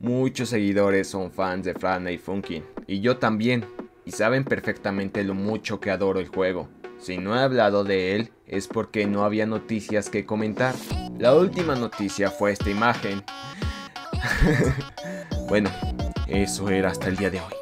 Muchos seguidores son fans de Friday Funkin, y yo también, y saben perfectamente lo mucho que adoro el juego. Si no he hablado de él es porque no había noticias que comentar. La última noticia fue esta imagen. bueno, eso era hasta el día de hoy.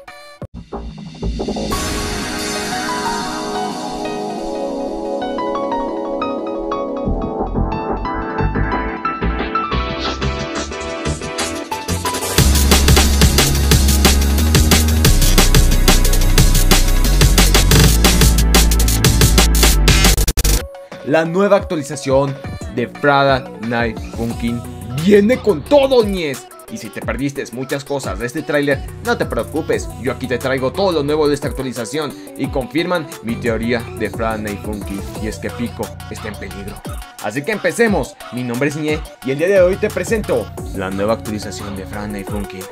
La nueva actualización de Friday Night Funkin' viene con todo, ñez. Y si te perdiste muchas cosas de este tráiler, no te preocupes, yo aquí te traigo todo lo nuevo de esta actualización y confirman mi teoría de Friday Night Funkin' y es que Pico está en peligro. Así que empecemos, mi nombre es Ñe y el día de hoy te presento la nueva actualización de Friday Night Funkin'.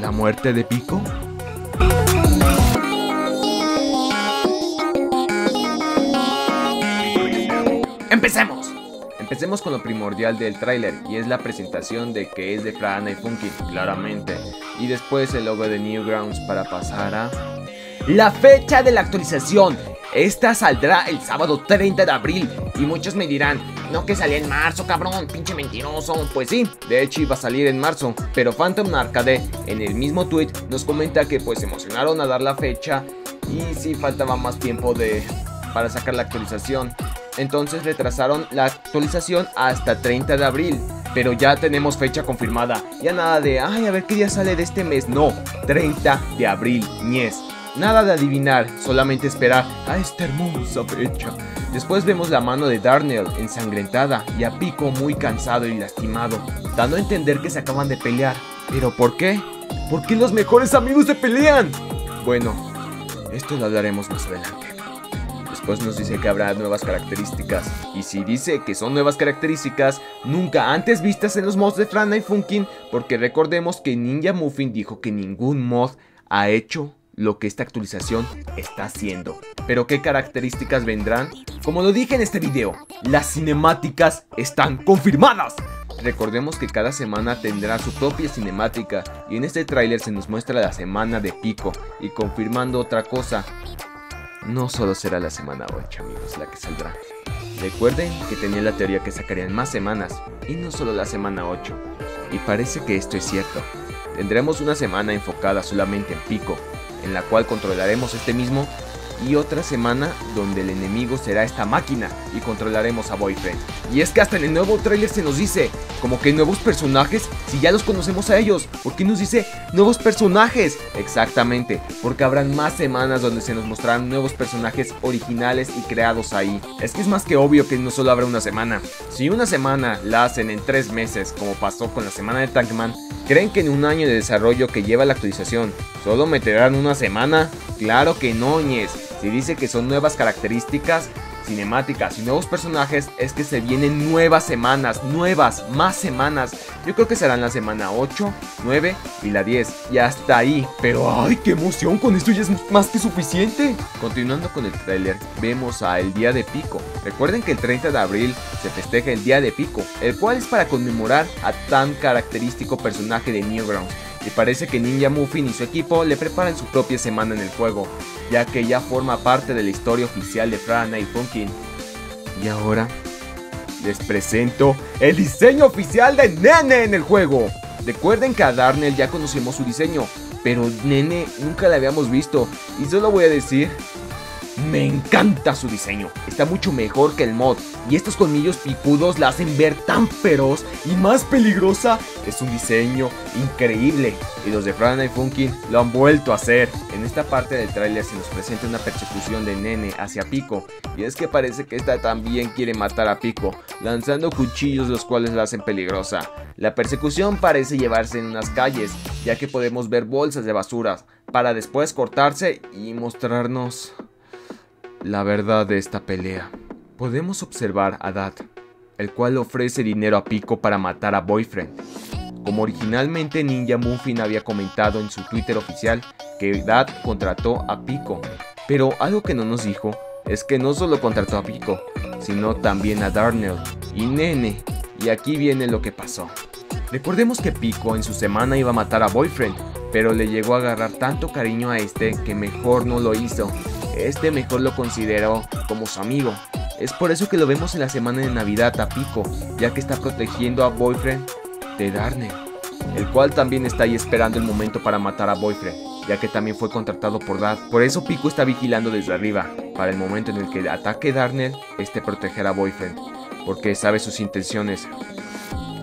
¿La muerte de Pico? ¡Empecemos! Empecemos con lo primordial del tráiler y es la presentación de que es de Frana y Funky, claramente. Y después el logo de Newgrounds para pasar a... La fecha de la actualización. Esta saldrá el sábado 30 de abril y muchos me dirán, no que salía en marzo, cabrón, pinche mentiroso. Pues sí, de hecho iba a salir en marzo, pero Phantom Arcade en el mismo tweet nos comenta que pues emocionaron a dar la fecha y sí faltaba más tiempo de para sacar la actualización. Entonces retrasaron la actualización hasta 30 de abril. Pero ya tenemos fecha confirmada. Ya nada de, ay, a ver qué día sale de este mes. No, 30 de abril, ñez. Nada de adivinar, solamente esperar a esta hermosa fecha. Después vemos la mano de Darnell ensangrentada y a Pico muy cansado y lastimado, dando a entender que se acaban de pelear. ¿Pero por qué? ¿Por qué los mejores amigos se pelean? Bueno, esto lo hablaremos más adelante. Después nos dice que habrá nuevas características. Y si dice que son nuevas características nunca antes vistas en los mods de Frana y Funkin, porque recordemos que Ninja Muffin dijo que ningún mod ha hecho lo que esta actualización está haciendo. Pero ¿qué características vendrán? Como lo dije en este video, las cinemáticas están confirmadas. Recordemos que cada semana tendrá su propia cinemática y en este tráiler se nos muestra la semana de pico y confirmando otra cosa, no solo será la semana 8, amigos, la que saldrá. Recuerden que tenía la teoría que sacarían más semanas, y no solo la semana 8. Y parece que esto es cierto. Tendremos una semana enfocada solamente en Pico, en la cual controlaremos este mismo y otra semana donde el enemigo será esta máquina y controlaremos a Boyfriend. Y es que hasta en el nuevo trailer se nos dice, como que nuevos personajes, si ya los conocemos a ellos, ¿por qué nos dice nuevos personajes? Exactamente, porque habrán más semanas donde se nos mostrarán nuevos personajes originales y creados ahí. Es que es más que obvio que no solo habrá una semana. Si una semana la hacen en tres meses, como pasó con la semana de Tankman, ¿creen que en un año de desarrollo que lleva la actualización, solo meterán una semana? Claro que no, ñez. Si dice que son nuevas características, cinemáticas y nuevos personajes, es que se vienen nuevas semanas, nuevas, más semanas. Yo creo que serán la semana 8, 9 y la 10. Y hasta ahí. Pero ¡ay, qué emoción! Con esto ya es más que suficiente. Continuando con el tráiler, vemos a El Día de Pico. Recuerden que el 30 de abril se festeja el Día de Pico, el cual es para conmemorar a tan característico personaje de Newgrounds y parece que Ninja Muffin y su equipo le preparan su propia semana en el juego, ya que ya forma parte de la historia oficial de Frana y Funkin. Y ahora les presento el diseño oficial de Nene en el juego. Recuerden que a Darnell ya conocimos su diseño, pero Nene nunca la habíamos visto y solo voy a decir me encanta su diseño, está mucho mejor que el mod y estos colmillos picudos la hacen ver tan feroz y más peligrosa. Es un diseño increíble y los de Friday Funkin lo han vuelto a hacer. En esta parte del tráiler se nos presenta una persecución de Nene hacia Pico y es que parece que esta también quiere matar a Pico, lanzando cuchillos los cuales la hacen peligrosa. La persecución parece llevarse en unas calles, ya que podemos ver bolsas de basuras, para después cortarse y mostrarnos la verdad de esta pelea. Podemos observar a Dad, el cual ofrece dinero a Pico para matar a Boyfriend. Como originalmente Ninja Muffin había comentado en su Twitter oficial que Dad contrató a Pico, pero algo que no nos dijo es que no solo contrató a Pico, sino también a Darnell y Nene, y aquí viene lo que pasó. Recordemos que Pico en su semana iba a matar a Boyfriend, pero le llegó a agarrar tanto cariño a este que mejor no lo hizo. Este mejor lo consideró como su amigo. Es por eso que lo vemos en la semana de Navidad a Pico, ya que está protegiendo a Boyfriend de Darnell, el cual también está ahí esperando el momento para matar a Boyfriend, ya que también fue contratado por Dad. Por eso Pico está vigilando desde arriba, para el momento en el que ataque Darnell, este protegerá a Boyfriend, porque sabe sus intenciones.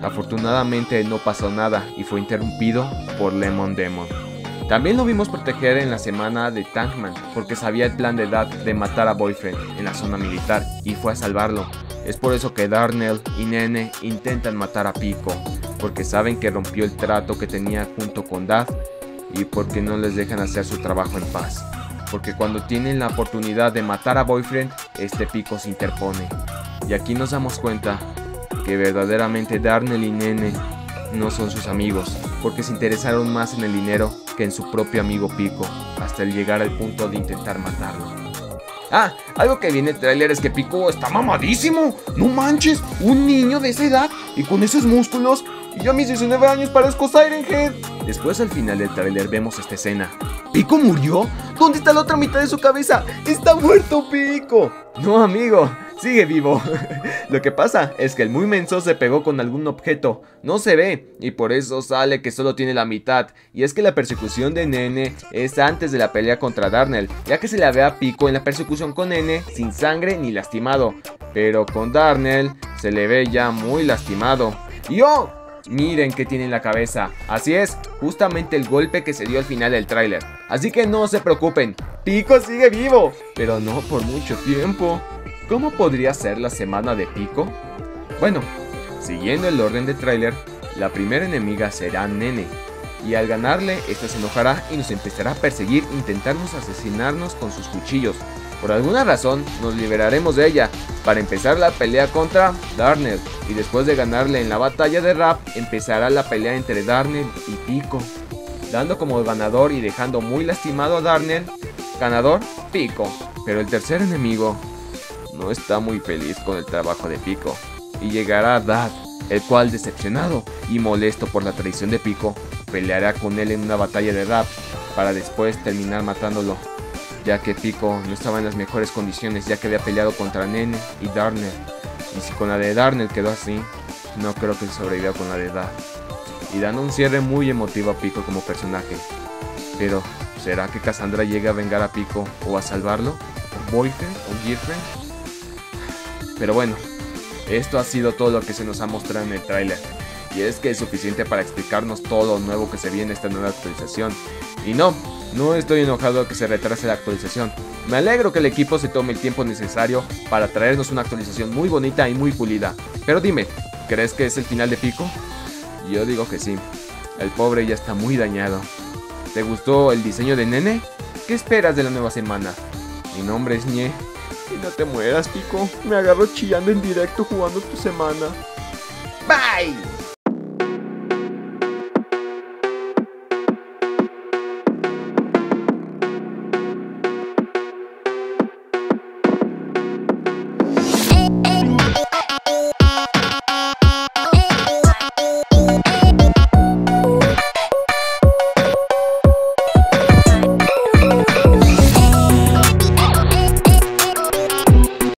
Afortunadamente no pasó nada y fue interrumpido por Lemon Demon. También lo vimos proteger en la semana de Tankman, porque sabía el plan de Dad de matar a Boyfriend en la zona militar y fue a salvarlo. Es por eso que Darnell y Nene intentan matar a Pico, porque saben que rompió el trato que tenía junto con Dad y porque no les dejan hacer su trabajo en paz. Porque cuando tienen la oportunidad de matar a Boyfriend, este Pico se interpone. Y aquí nos damos cuenta que verdaderamente Darnell y Nene no son sus amigos, porque se interesaron más en el dinero que en su propio amigo Pico, hasta el llegar al punto de intentar matarlo. Ah, algo que viene el trailer es que Pico está mamadísimo. No manches, un niño de esa edad y con esos músculos. Y yo a mis 19 años parezco Siren Head. Después al final del trailer vemos esta escena. ¿Pico murió? ¿Dónde está la otra mitad de su cabeza? ¡Está muerto Pico! No, amigo, sigue vivo. Lo que pasa es que el muy menso se pegó con algún objeto, no se ve, y por eso sale que solo tiene la mitad. Y es que la persecución de Nene es antes de la pelea contra Darnell, ya que se le ve a Pico en la persecución con Nene sin sangre ni lastimado. Pero con Darnell se le ve ya muy lastimado. ¡Y oh! Miren que tiene en la cabeza. Así es, justamente el golpe que se dio al final del tráiler. Así que no se preocupen, Pico sigue vivo, pero no por mucho tiempo. ¿Cómo podría ser la semana de Pico? Bueno, siguiendo el orden de tráiler, la primera enemiga será Nene, y al ganarle, esta se enojará y nos empezará a perseguir intentarnos asesinarnos con sus cuchillos. Por alguna razón, nos liberaremos de ella para empezar la pelea contra Darnell, y después de ganarle en la batalla de rap, empezará la pelea entre Darnell y Pico, dando como ganador y dejando muy lastimado a Darnell, ganador Pico. Pero el tercer enemigo no está muy feliz con el trabajo de Pico, y llegará Dad, el cual decepcionado y molesto por la traición de Pico, peleará con él en una batalla de rap para después terminar matándolo, ya que Pico no estaba en las mejores condiciones ya que había peleado contra Nene y Darnell, y si con la de Darnell quedó así, no creo que sobreviva con la de Dad, y dando un cierre muy emotivo a Pico como personaje. Pero, ¿será que Cassandra llega a vengar a Pico o a salvarlo? ¿O Boyfriend o Girlfriend? Pero bueno, esto ha sido todo lo que se nos ha mostrado en el tráiler. Y es que es suficiente para explicarnos todo lo nuevo que se viene en esta nueva actualización. Y no, no estoy enojado que se retrase la actualización. Me alegro que el equipo se tome el tiempo necesario para traernos una actualización muy bonita y muy pulida. Pero dime, ¿crees que es el final de Pico? Yo digo que sí. El pobre ya está muy dañado. ¿Te gustó el diseño de Nene? ¿Qué esperas de la nueva semana? Mi nombre es Ñe. Y no te mueras, Pico. Me agarro chillando en directo jugando tu semana. Bye.